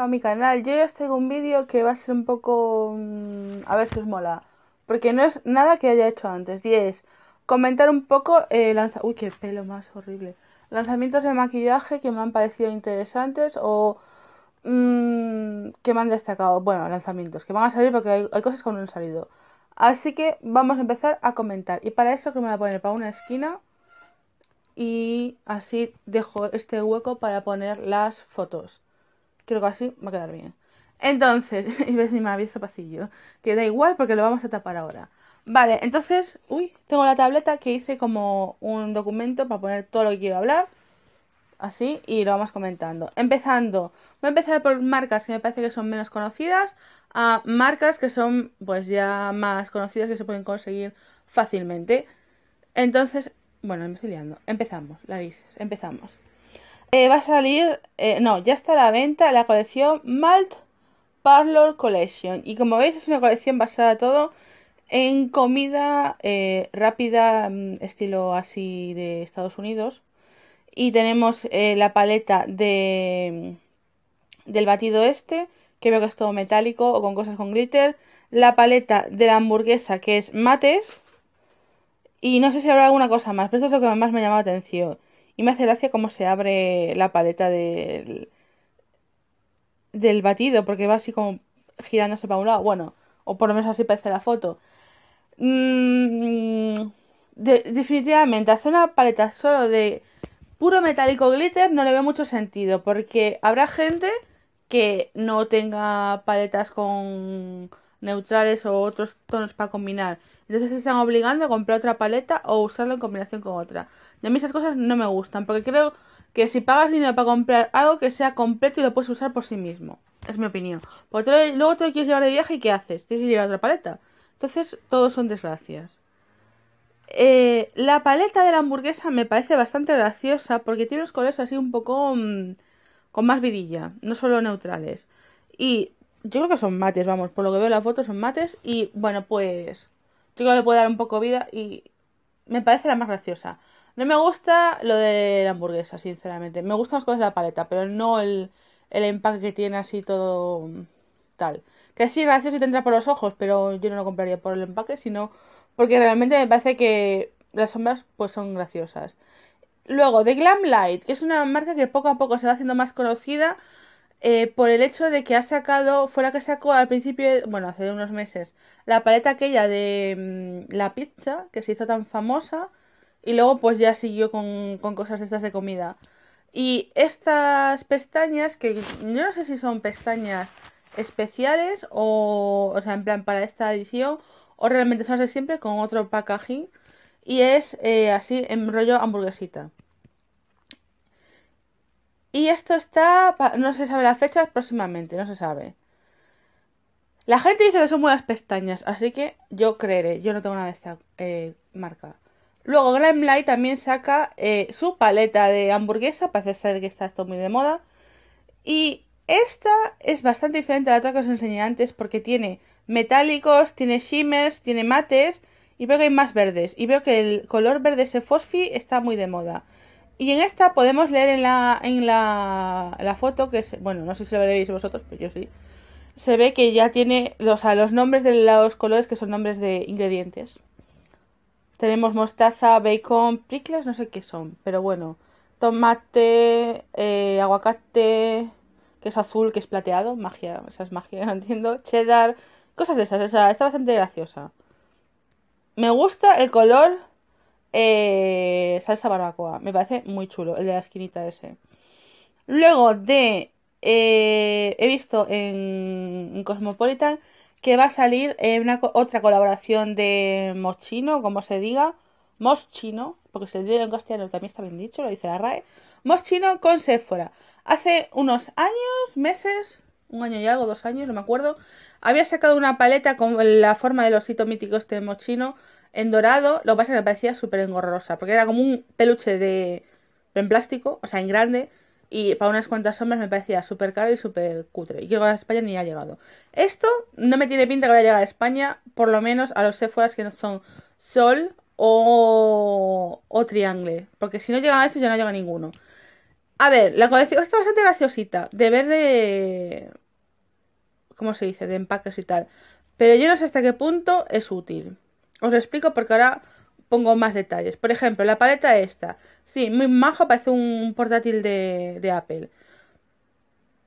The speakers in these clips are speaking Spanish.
a mi canal. Yo os traigo un vídeo que va a ser un poco... mm, a ver si os mola. Porque no es nada que haya hecho antes. Y es comentar un poco... Eh. Uy, qué pelo más horrible. Lanzamientos de maquillaje que me han parecido interesantes o... mm, que me han destacado. Bueno, lanzamientos que van a salir porque hay, hay cosas que aún no han salido. Así que vamos a empezar a comentar. Y para eso que me voy a poner para una esquina. Y así dejo este hueco para poner las fotos. Creo que así va a quedar bien. Entonces, y ves si me ha visto pasillo. Que da igual porque lo vamos a tapar ahora. Vale, entonces, uy, tengo la tableta que hice como un documento para poner todo lo que quiero hablar. Así, y lo vamos comentando. Empezando, voy a empezar por marcas que me parece que son menos conocidas, a marcas que son pues ya más conocidas que se pueden conseguir fácilmente. Entonces, bueno, me. Empezamos, narices, empezamos. Eh, va a salir, eh, no, ya está a la venta la colección Malt Parlor Collection. Y como veis es una colección basada todo en comida eh, rápida, mm, estilo así de Estados Unidos. Y tenemos eh, la paleta de, del batido este, que veo que es todo metálico o con cosas con glitter. La paleta de la hamburguesa, que es mates. Y no sé si habrá alguna cosa más, pero esto es lo que más me ha llamado la atención. Y me hace gracia cómo se abre la paleta del, del batido, porque va así como girándose para un lado. Bueno, o por lo menos así parece la foto. Mm, de- definitivamente, hacer una paleta solo de puro metálico glitter no le veo mucho sentido, porque habrá gente que no tenga paletas con neutrales o otros tonos para combinar. Entonces se están obligando a comprar otra paleta o usarlo en combinación con otra. Y a mí esas cosas no me gustan, porque creo que si pagas dinero para comprar algo que sea completo y lo puedes usar por sí mismo. Es mi opinión. Luego te lo quieres llevar de viaje y ¿qué haces? Tienes que llevar otra paleta. Entonces, todos son desgracias. Eh, la paleta de la hamburguesa me parece bastante graciosa porque tiene unos colores así un poco mm, con más vidilla, no solo neutrales. Y yo creo que son mates, vamos, por lo que veo en la foto son mates y bueno, pues yo creo que puede dar un poco vida y me parece la más graciosa. No me gusta lo de la hamburguesa, sinceramente. Me gustan las cosas de la paleta, pero no el, el empaque que tiene así todo mm, tal. Que sí, gracioso y te entra por los ojos, pero yo no lo compraría por el empaque, sino porque realmente me parece que las sombras pues son graciosas. Luego, The Glam Light, que es una marca que poco a poco se va haciendo más conocida eh, por el hecho de que ha sacado, fue la que sacó al principio, bueno, hace unos meses, la paleta aquella de mm, la pizza, que se hizo tan famosa, y luego pues ya siguió con, con cosas estas de comida. Y estas pestañas, que yo no sé si son pestañas especiales o, o sea, en plan para esta edición, o realmente son de siempre con otro packaging, y es eh, así en rollo hamburguesita. Y esto está, no se sabe la fecha próximamente, no se sabe. La gente dice que son buenas pestañas, así que yo creeré, yo no tengo nada de esta eh, marca. Luego Glamlight también saca eh, su paleta de hamburguesa, parece ser que está esto muy de moda. Y esta es bastante diferente a la otra que os enseñé antes porque tiene metálicos, tiene shimmers, tiene mates y veo que hay más verdes. Y veo que el color verde ese fosfi está muy de moda. Y en esta podemos leer en la, en la, la foto, que es, bueno, no sé si lo veréis vosotros, pero yo sí. Se ve que ya tiene los, los nombres de los colores que son nombres de ingredientes. Tenemos mostaza, bacon, prickles, no sé qué son, pero bueno. Tomate, eh, aguacate, que es azul, que es plateado, magia, esa es magia, no entiendo. Cheddar, cosas de esas, o sea, está bastante graciosa. Me gusta el color eh, salsa barbacoa, me parece muy chulo, el de la esquinita ese. Luego de, eh, he visto en, Cosmopolitan que va a salir eh, una, otra colaboración de Moschino, como se diga, Moschino, porque se dice en castellano también está bien dicho, lo dice la RAE, Moschino con Sephora. Hace unos años, meses, un año y algo, dos años, no me acuerdo, había sacado una paleta con la forma del osito mítico este de en dorado, lo que pasa es que me parecía súper engorrosa, porque era como un peluche de en plástico, o sea, en grande, y para unas cuantas sombras me parecía súper caro y súper cutre. Y que a España ni ha llegado. Esto no me tiene pinta que vaya a llegar a España, por lo menos a los Sephoras que no son Sol o, o Triangle. Porque si no llega a eso ya no llega ninguno. A ver, la colección está bastante graciosita. De ver de. ¿Cómo se dice? De empaques y tal. Pero yo no sé hasta qué punto es útil. Os lo explico porque ahora pongo más detalles. Por ejemplo, la paleta esta. Sí, muy maja, parece un portátil de, de Apple.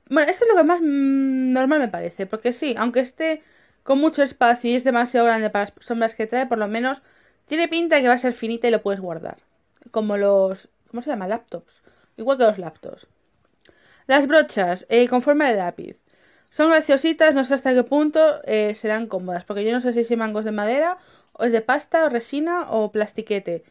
Bueno, esto es lo que más mm, normal me parece. Porque sí, aunque esté con mucho espacio y es demasiado grande para las sombras que trae, por lo menos tiene pinta de que va a ser finita y lo puedes guardar. Como los... ¿Cómo se llama? Laptops. Igual que los laptops. Las brochas, eh, con forma de lápiz. Son graciositas, no sé hasta qué punto eh, serán cómodas. Porque yo no sé si son mangos de madera, o es de pasta, o resina, o plastiquete.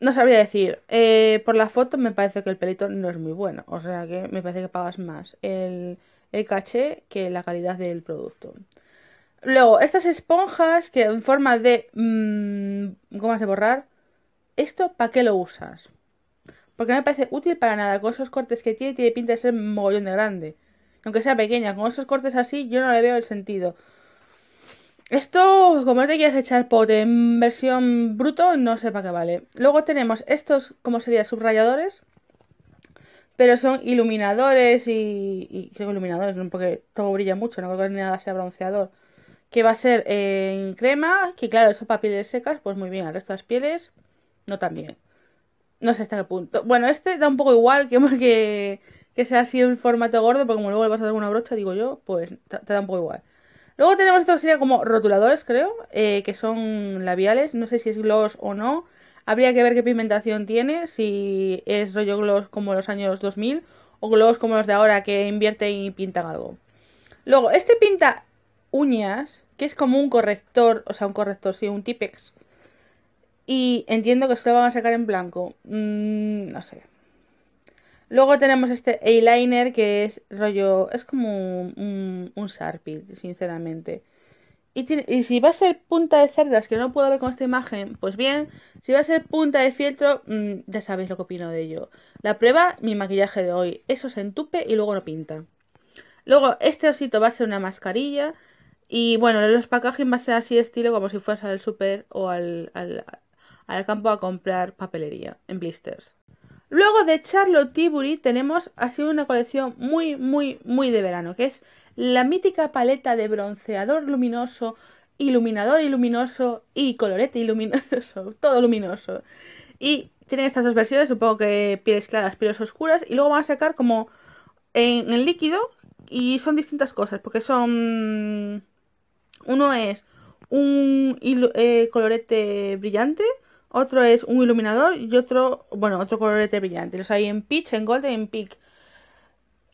No sabría decir. Eh, por la foto me parece que el pelito no es muy bueno. O sea que me parece que pagas más el, el caché que la calidad del producto. Luego, estas esponjas que en forma de... Mmm, ¿Cómo has de borrar? ¿Esto para qué lo usas? Porque no me parece útil para nada. Con esos cortes que tiene, tiene pinta de ser mogollón de grande. Aunque sea pequeña, con esos cortes así, yo no le veo el sentido. Esto, como te quieres echar pote en versión bruto, no sé para qué vale. Luego tenemos estos, como sería, subrayadores. Pero son iluminadores y... y ¿Qué iluminadores? Porque todo brilla mucho, no creo que nada sea bronceador. Que va a ser en crema, que claro, eso para pieles secas, pues muy bien. Al resto de las pieles, no tan bien. No sé hasta qué punto. Bueno, este da un poco igual que, que, que sea así en formato gordo, porque como luego le vas a dar una brocha, digo yo, pues te, da un poco igual. Luego tenemos esto que como rotuladores, creo, eh, que son labiales. No sé si es gloss o no. Habría que ver qué pigmentación tiene, si es rollo gloss como los años 2000 o gloss como los de ahora que invierten y pintan algo. Luego, este pinta uñas, que es como un corrector, o sea, un corrector, sí, un Tipex. Y entiendo que se lo van a sacar en blanco. Mm, no sé. Luego tenemos este eyeliner que es rollo, es como un, un, Sharpie, sinceramente. Y, si va a ser punta de cerdas, que no puedo ver con esta imagen, pues bien. Si va a ser punta de fieltro, mmm, ya sabéis lo que opino de ello. La prueba, mi maquillaje de hoy. Eso se entupe y luego no pinta. Luego, este osito va a ser una mascarilla. Y bueno, los packaging va a ser así estilo como si fueras al super o al, al, al campo a comprar papelería en blisters. Luego de Charlotte Tilbury tenemos así una colección muy, muy, muy de verano, que es la mítica paleta de bronceador luminoso, iluminador luminoso y colorete luminoso, todo luminoso. Y tienen estas dos versiones, supongo que pieles claras, pieles oscuras, y luego van a sacar como en, en líquido, y son distintas cosas, porque son... Uno es un eh, colorete brillante, otro es un iluminador y otro, bueno, otro colorete brillante. Los hay en peach, en gold y en pink.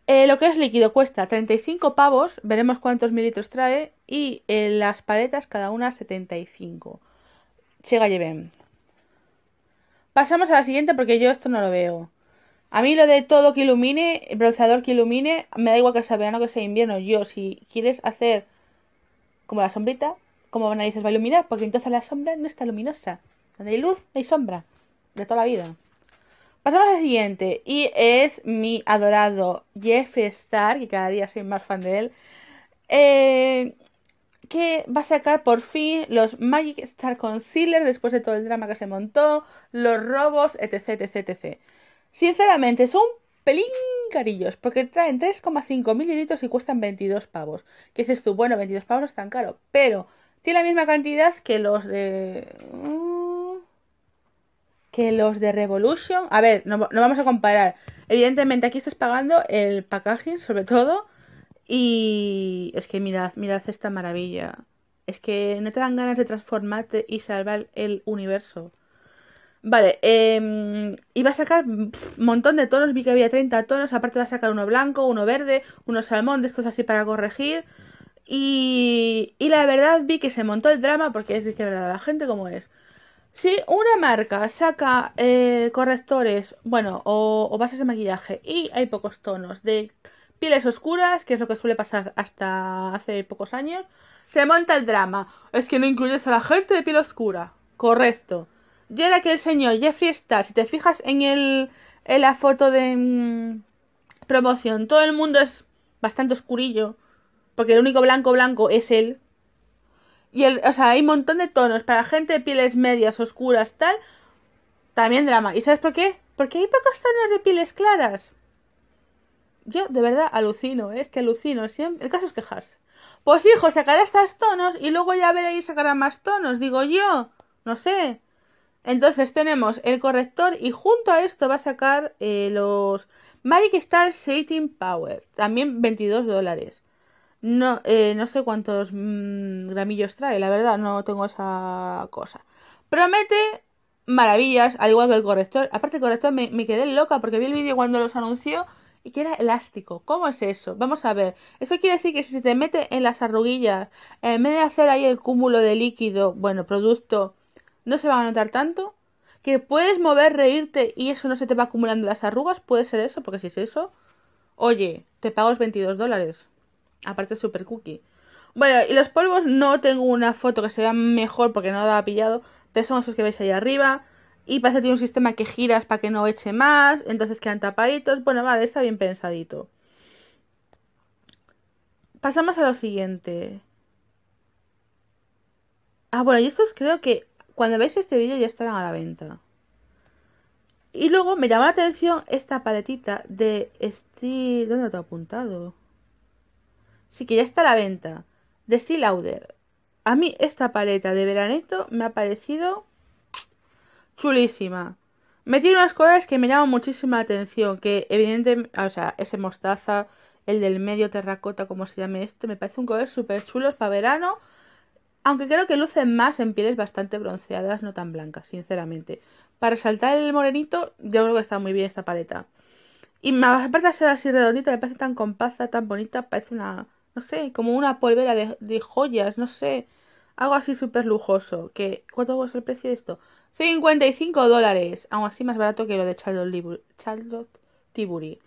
Eh, lo que es líquido cuesta 35 pavos, veremos cuántos mililitros trae. Y eh, las paletas cada una 75. Chega lleven. Pasamos a la siguiente porque yo esto no lo veo. A mí lo de todo que ilumine, bronceador que ilumine, me da igual que sea verano que sea invierno. Yo, si quieres hacer como la sombrita, como narices va a iluminar, porque entonces la sombra no está luminosa. Donde hay luz, hay sombra. De toda la vida. Pasamos al siguiente. Y es mi adorado Jeffree Star, que cada día soy más fan de él. Eh, que va a sacar por fin los Magic Star Concealer después de todo el drama que se montó, los robos, etc, etc, etc. Sinceramente, son pelín carillos, porque traen 3,5 mililitros y cuestan 22 pavos. ¿Qué dices tú? Bueno, 22 pavos no es tan caro, pero tiene la misma cantidad que los de que los de Revolution. A ver, no, vamos a comparar. Evidentemente aquí estás pagando el packaging sobre todo. Y es que mirad, mirad esta maravilla. Es que no te dan ganas de transformarte y salvar el universo. Vale, eh, iba a sacar un montón de tonos, vi que había 30 tonos, aparte va a sacar uno blanco, uno verde, uno salmón, de estos así para corregir. Y, y la verdad vi que se montó el drama porque es de que verdad la gente como es. Si una marca saca eh, correctores, bueno, o, bases de maquillaje y hay pocos tonos de pieles oscuras, que es lo que suele pasar hasta hace pocos años, se monta el drama. Es que no incluyes a la gente de piel oscura. Correcto. Y era que el señor Jeffrey Star, si te fijas en, el, en la foto de mm, promoción, todo el mundo es bastante oscurillo. Porque el único blanco blanco es él. Y el, o sea, hay un montón de tonos para gente de pieles medias, oscuras, tal. También drama. ¿Y sabes por qué? Porque hay pocos tonos de pieles claras. Yo de verdad alucino, ¿eh? es que alucino. Siempre... El caso es quejarse. Pues hijo, sacará estos tonos y luego ya veréis sacará más tonos, digo yo. No sé. Entonces tenemos el corrector y junto a esto va a sacar eh, los Magic Star Shading Power. También 22 dólares. No, eh, no sé cuántos mm, gramillos trae, la verdad, no tengo esa cosa. Promete maravillas, al igual que el corrector. Aparte, el corrector me, me quedé loca porque vi el vídeo cuando los anunció y que era elástico. ¿Cómo es eso? Vamos a ver. Eso quiere decir que si se te mete en las arruguillas, en vez de hacer ahí el cúmulo de líquido, bueno, producto, no se va a notar tanto. Que puedes mover, reírte y eso no se te va acumulando las arrugas. Puede ser eso, porque si es eso, oye, te pago 22 dólares. Aparte, super cookie. Bueno, y los polvos no tengo una foto que se vea mejor porque no la ha pillado, pero son esos que veis ahí arriba. Y parece que tiene un sistema que giras para que no eche más, entonces quedan tapaditos. Bueno, vale, está bien pensadito. Pasamos a lo siguiente. Ah, bueno, y estos creo que cuando veis este vídeo ya estarán a la venta. Y luego me llama la atención esta paletita de Steel... ¿Dónde lo tengo apuntado? Sí, que ya está a la venta. De Steel Lauder. A mí esta paleta de veranito me ha parecido chulísima. Me tiene unas cosas que me llaman muchísima atención. Que evidentemente, o sea, ese mostaza, el del medio terracota, como se llame este, me parece un color súper chulo para verano. Aunque creo que lucen más en pieles bastante bronceadas, no tan blancas, sinceramente. Para saltar el morenito, yo creo que está muy bien esta paleta. Y aparte de ser así redondita, me parece tan compacta, tan bonita, parece una, no sé, como una polvera de, joyas, no sé. Algo así súper lujoso. Que, ¿Cuánto es el precio de esto? 55 dólares. Aún así más barato que lo de Charlotte, Charlotte Tilbury.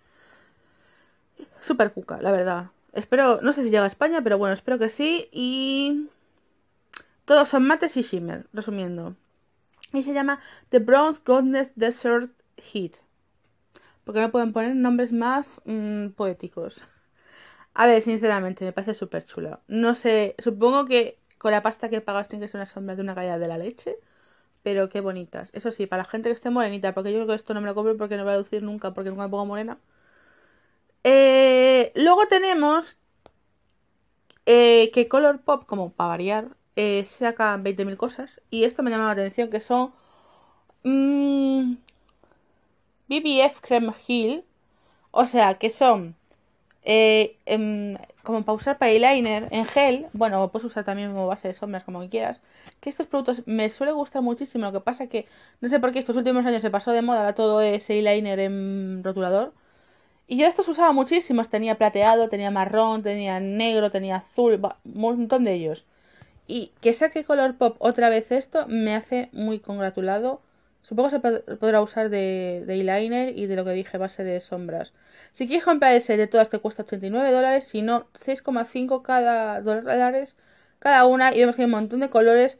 Super cuca, la verdad. Espero, no sé si llega a España, pero bueno, espero que sí. Y todos son mates y shimmer, resumiendo. Y se llama The Bronze Goddess Desert Heat. Porque no pueden poner nombres más mm, poéticos. A ver, sinceramente, me parece súper chulo. No sé, supongo que con la pasta que pagas tiene que ser una sombra de una calidad de la leche pero qué bonitas. Eso sí, para la gente que esté morenita, porque yo creo que esto no me lo compro porque no voy a lucir nunca, porque nunca me pongo morena. Eh, luego tenemos eh, que Color Pop, como para variar, eh, saca 20.000 cosas. Y esto me llama la atención, que son mmm, BBF Creme Hill. O sea, que son eh, em, como para usar para eyeliner en gel, bueno, puedes usar también como base de sombras, como quieras. Que estos productos me suele gustar muchísimo. Lo que pasa que no sé por qué estos últimos años se pasó de moda todo ese eyeliner en rotulador. Y yo estos usaba muchísimos. Tenía plateado, tenía marrón, tenía negro, tenía azul, un montón de ellos. Y que saque Color Pop otra vez esto me hace muy congratulado. Supongo que se podrá usar de, de eyeliner y de lo que dije, base de sombras. Si quieres comprar ese de todas te cuesta 89 dólares, si no 6,5 cada dólares cada una y vemos que hay un montón de colores.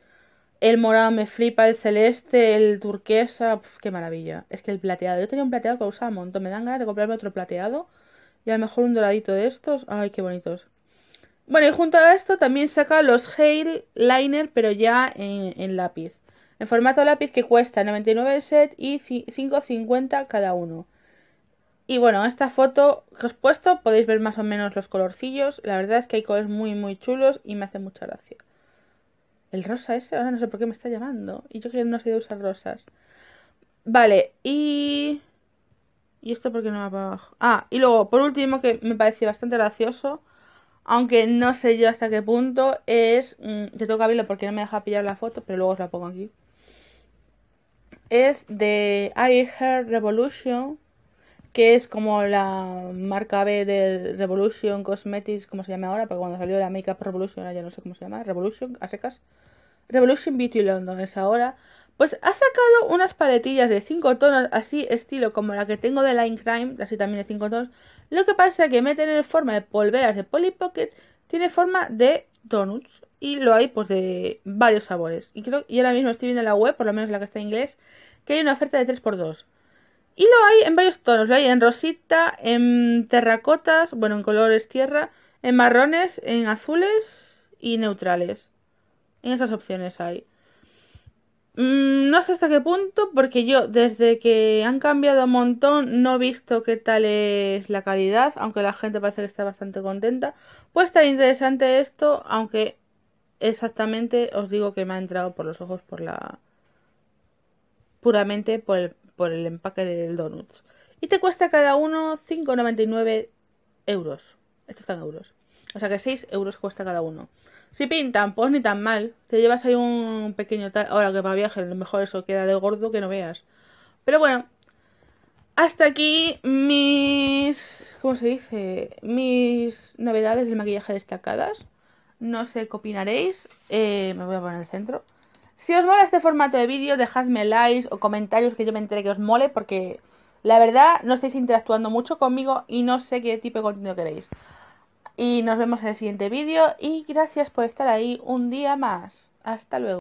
El morado me flipa, el celeste, el turquesa, qué maravilla. Es que el plateado, yo tenía un plateado que usaba un montón, me dan ganas de comprarme otro plateado y a lo mejor un doradito de estos. Ay, qué bonitos. Bueno, y junto a esto también saca los Hail Liner, pero ya en lápiz. En formato lápiz que cuesta 99 el set y 5,50 cada uno. Y bueno, esta foto que os he puesto podéis ver más o menos los colorcillos. La verdad es que hay colores muy muy chulos y me hace mucha gracia. El rosa ese, ahora no sé por qué me está llamando. Y yo que no sé de usar rosas. Vale, y... ¿Y esto por qué no va para abajo? Ah, y luego, por último, que me pareció bastante gracioso, aunque no sé yo hasta qué punto, es... Mmm, te que abrirlo porque no me deja pillar la foto, pero luego os la pongo aquí. Es de I Heart Revolution que es como la marca B de Revolution Cosmetics, como se llama ahora, porque cuando salió la Makeup Revolution, ya no sé cómo se llama, Revolution, a secas. Revolution Beauty London es ahora. Pues ha sacado unas paletillas de 5 tonos, así estilo como la que tengo de Line Crime, así también de 5 tonos. Lo que pasa es que meten en forma de polveras de Polly Pocket, tiene forma de donuts. Y lo hay pues de varios sabores. Y creo y ahora mismo estoy viendo en la web, por lo menos la que está en inglés, que hay una oferta de 3x2. Y lo hay en varios tonos, lo hay en rosita, en terracotas, bueno, en colores tierra, en marrones, en azules y neutrales. En esas opciones hay. Mm, no sé hasta qué punto, porque yo desde que han cambiado un montón no he visto qué tal es la calidad, aunque la gente parece que está bastante contenta. Puede estar interesante esto, aunque exactamente os digo que me ha entrado por los ojos por la... puramente por el, por el empaque del donuts. Y te cuesta cada uno 5,99 euros. Estos están euros. O sea que 6 euros cuesta cada uno. Si pintan, pues ni tan mal. Te llevas ahí un pequeño tal. Ahora que para viaje, lo mejor eso queda de gordo que no veas. Pero bueno, hasta aquí mis. ¿Cómo se dice? Mis novedades del maquillaje destacadas. No sé qué opinaréis. Eh, me voy a poner en el centro. Si os mola este formato de vídeo, dejadme likes o comentarios que yo me entere que os mole, porque la verdad no estáis interactuando mucho conmigo y no sé qué tipo de contenido queréis. Y nos vemos en el siguiente vídeo y gracias por estar ahí un día más. Hasta luego.